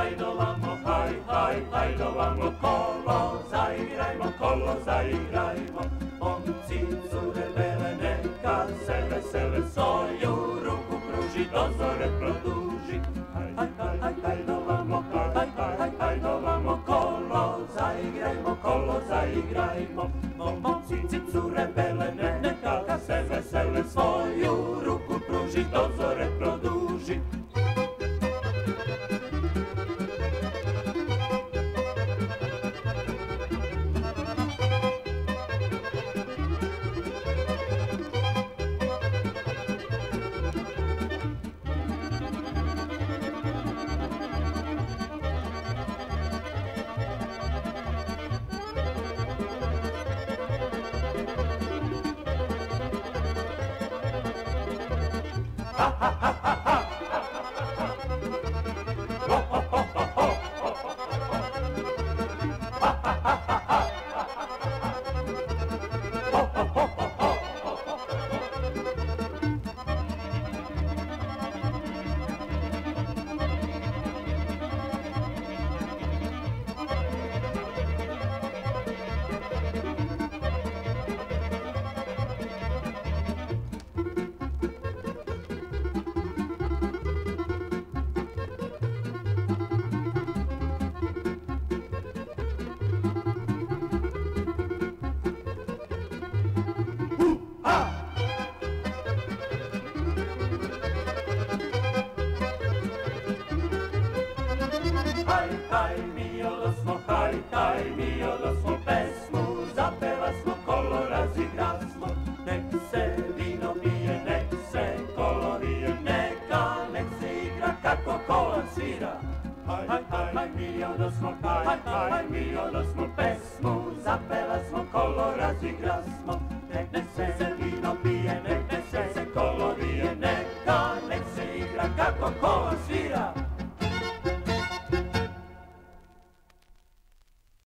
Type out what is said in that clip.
hajde ovamo, haj, haj, ovamo, kolo zaigrajmo, kolo zaigrajmo. Momci, cure, bele, neka se vesele, soju ruku pruži, do zore produži. Ovamo, haj, haj, haj, ovamo, kolo zaigrajmo, kolo zaigrajmo. Momci, cure, bele, neka se Haj, haj, mi odosmo, haj, haj, mi odosmo pesmu, zapevasmo, kolo razigrasmo, nek se vino pije, nek se kolo vije, neka, nek se igra kako kola svira. Haj, haj, mi odosmo, haj, mi pesmu,